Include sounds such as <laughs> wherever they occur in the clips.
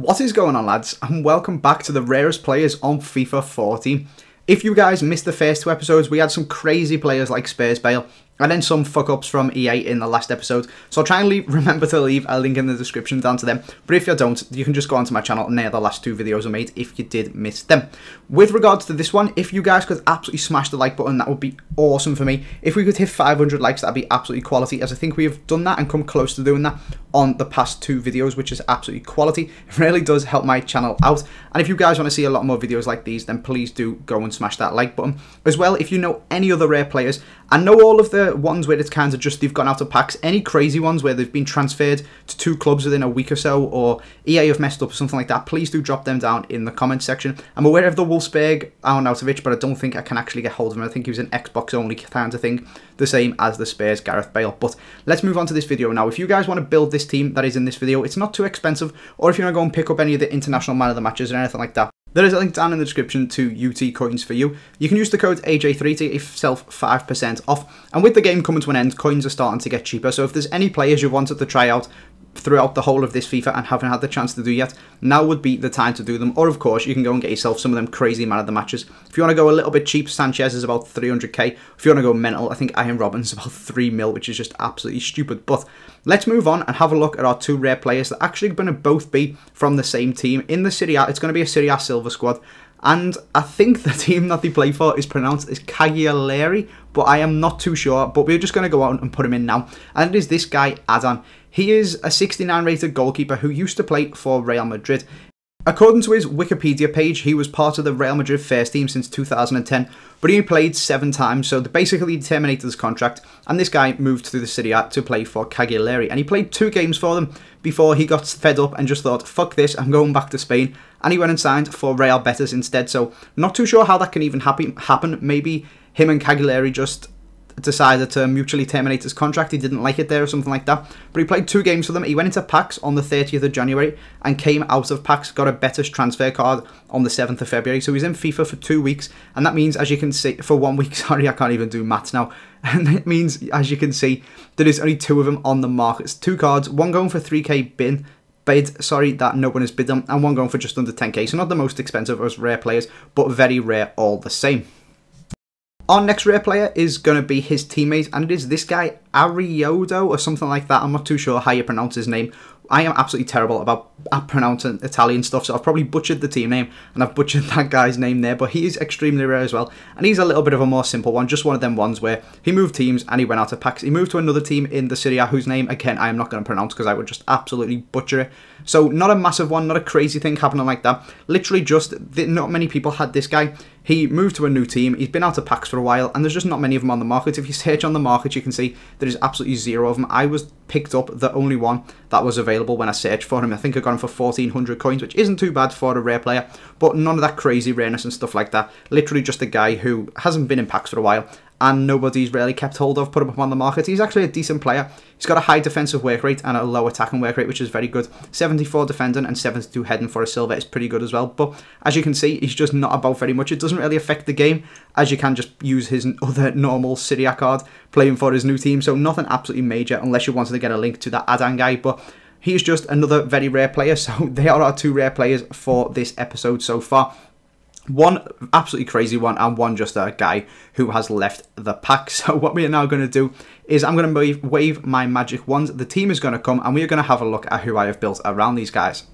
What is going on lads and welcome back to the rarest players on FIFA 14. If you guys missed the first two episodes, we had some crazy players like Spurs Bale and then some fuck ups from EA in the last episode. So try and leave, <laughs> remember to leave a link in the description down to them. But if you don't, you can just go onto my channel and there are the last two videos are made if you did miss them. With regards to this one, if you guys could absolutely smash the like button, that would be awesome for me. If we could hit 500 likes, that'd be absolutely quality, as I think we have done that and come close to doing that on the past two videos, which is absolutely quality. <laughs> It really does help my channel out. And if you guys want to see a lot more videos like these, then please do go and smash that like button. As well, if you know any other rare players, and know all of the ones where it's kind of just they've gone out of packs, any crazy ones where they've been transferred to two clubs within a week or so, or EA have messed up or something like that, please do drop them down in the comment section. I'm aware of the Wolfsburg Arnautovic, but I don't think I can actually get hold of him. I think he was an Xbox only kind of thing, the same as the Spurs Gareth Bale. But let's move on to this video now. If you guys want to build this team that is in this video, it's not too expensive, or if you want to go and pick up any of the international man of the matches or anything like that, there is a link down in the description to UT coins for you. You can use the code AJ3 to get yourself 5% off. And with the game coming to an end, coins are starting to get cheaper. So if there's any players you wanted to try out, throughout the whole of this FIFA and haven't had the chance to do yet, now would be the time to do them. Or, of course, you can go and get yourself some of them crazy man of the matches. If you want to go a little bit cheap, Sanchez is about 300k. If you want to go mental, I think Arjen Robben is about 3 mil, which is just absolutely stupid. But let's move on and have a look at our two rare players that actually going to both be from the same team. In the Serie A, it's going to be a Serie A silver squad. And I think the team that they play for is pronounced as Cagliari, but I am not too sure. But we're just going to go out and put him in now. And it is this guy, Adan. He is a 69 rated goalkeeper who used to play for Real Madrid. According to his Wikipedia page, he was part of the Real Madrid first team since 2010, but he played seven times, so they basically terminated his contract, and this guy moved to the City to play for Cagliari, and he played two games for them before he got fed up and just thought, fuck this, I'm going back to Spain, and he went and signed for Real Betis instead, so not too sure how that can even happen, happen. maybe him and Cagliari just decided to mutually terminate his contract. He didn't like it there or something like that. But he played two games for them. He went into packs on the 30th of January and came out of packs, got a better transfer card on the 7th of February. So he's in FIFA for two weeks. And that means, as you can see, for one week, <laughs> sorry, I can't even do maths now. <laughs> And it means, as you can see, there is only two of them on the market. It's two cards, one going for 3k bin, bid, sorry, that no one has bid them, and one going for just under 10k. So not the most expensive as rare players, but very rare all the same. Our next rare player is going to be his teammate, and it is this guy, Ariaudo, or something like that. I'm not too sure how you pronounce his name. I am absolutely terrible about pronouncing Italian stuff, so I've probably butchered the team name, and I've butchered <laughs> that guy's name there, but he is extremely rare as well, and he's a little bit of a more simple one, just one of them ones where he moved teams and he went out of packs. He moved to another team in the Serie A, whose name, again, I am not going to pronounce because I would just absolutely butcher it. So not a massive one, not a crazy thing happening like that. Literally just, not many people had this guy. He moved to a new team, he's been out of packs for a while, and there's just not many of them on the market. If you search on the market, you can see there is absolutely zero of them. I was picked up the only one that was available when I searched for him. I think I got him for 1400 coins, which isn't too bad for a rare player, but none of that crazy rareness and stuff like that. Literally just a guy who hasn't been in packs for a while and nobody's really kept hold of, put him up on the market. He's actually a decent player. He's got a high defensive work rate and a low attacking work rate, which is very good. 74 defending and 72 heading for a silver is pretty good as well. But as you can see, he's just not about very much. It doesn't really affect the game, as you can just use his <laughs> other normal Serie A card playing for his new team. So nothing absolutely major, unless you wanted to get a link to that Adan guy. But he's just another very rare player. <laughs> So they are our two rare players for this episode so far. One absolutely crazy one, and one just a guy who has left the pack. <laughs> So what we are now going to do is I'm going to wave my magic wand. The team is going to come, and we are going to have a look at who I have built around these guys.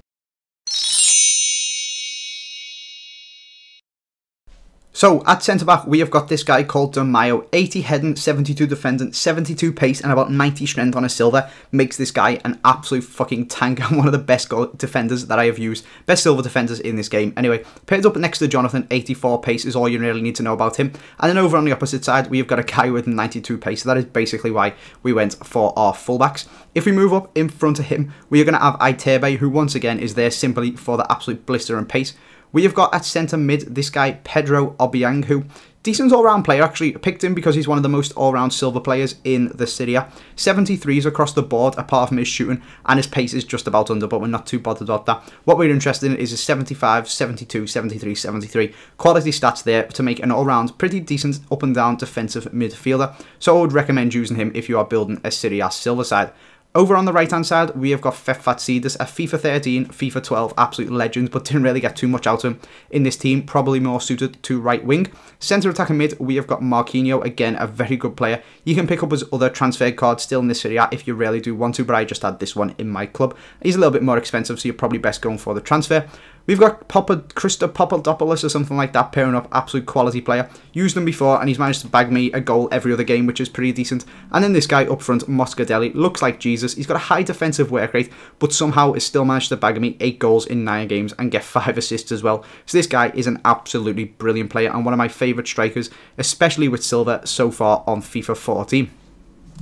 So at centre back, we have got this guy called Di Maio, 80 heading, 72 defending, 72 pace, and about 90 strength on a silver. Makes this guy an absolute fucking tank and <laughs> one of the best defenders that I have used. Best silver defenders in this game. Anyway, paired up next to Jonathan, 84 pace is all you really need to know about him. And then over on the opposite side, we have got a guy with 92 pace. So that is basically why we went for our fullbacks. If we move up in front of him, we are going to have Iturbe, who once again is there simply for the absolute blister and pace. We have got at centre mid this guy, Pedro Obiang, who decent all-round player. Actually, picked him because he's one of the most all-round silver players in the Serie 73s across the board, apart from his shooting, and his pace is just about under, but we're not too bothered about that. What we're interested in is his 75, 72, 73, 73. Quality stats there to make an all-round pretty decent up and down defensive midfielder. So I would recommend using him if you are building a Serie A silver side. Over on the right hand side, we have got Fefat a FIFA 13, FIFA 12, absolute legend, but didn't really get too much out of him in this team, probably more suited to right wing. Centre attacking mid, we have got Marquinhos, again, a very good player. You can pick up his other transfer card still in this area if you really do want to, but I just had this one in my club. He's a little bit more expensive, so you're probably best going for the transfer. We've got Papa Christa Papadopoulos or something like that pairing up, absolute quality player. Used him before and he's managed to bag me a goal every other game, which is pretty decent. And then this guy up front, Moscardelli, looks like Jesus. He's got a high defensive work rate, but somehow has still managed to bag me 8 goals in 9 games and get <laughs> 5 assists as well. So this guy is an absolutely brilliant player and one of my favourite strikers, especially with Silva so far on FIFA 14.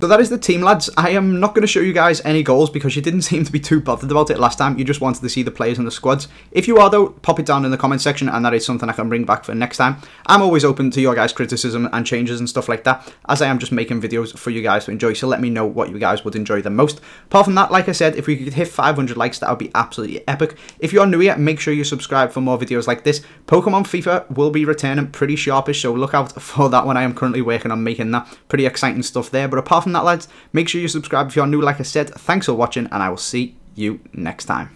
So that is the team, lads. I am not going to show you guys any goals because you didn't <laughs> seem to be too bothered about it last time. You just wanted to see the players and the squads. If you are, though, pop it down in the comment section and that is something I can bring back for next time. I'm always open to your guys' criticism and changes and stuff like that, as I am just making videos for you guys to enjoy. So let me know what you guys would enjoy the most. Apart from that, like I said, if we could hit 500 likes, that would be absolutely epic. If you are new here, make sure you subscribe for more videos like this. Pokemon FIFA will be returning pretty sharpish, so look out <laughs> for that one. I am currently working on making that. Pretty exciting stuff there. But from that, lads, make sure you subscribe if you're new, like I said. Thanks for watching, and I will see you next time.